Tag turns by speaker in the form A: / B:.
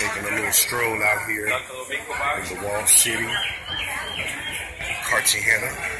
A: taking a little stroll out here in the wall city, Cartagena.